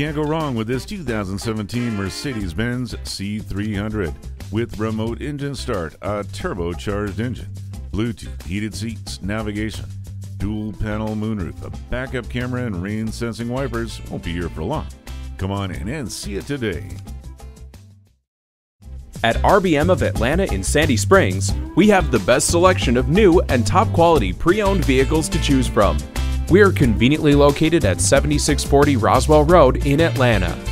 can't go wrong with this 2017 Mercedes Benz C300 with remote engine start, a turbocharged engine, Bluetooth, heated seats, navigation, dual panel moonroof, a backup camera, and rain sensing wipers won't be here for long. Come on in and see it today. At RBM of Atlanta in Sandy Springs, we have the best selection of new and top quality pre owned vehicles to choose from. We are conveniently located at 7640 Roswell Road in Atlanta.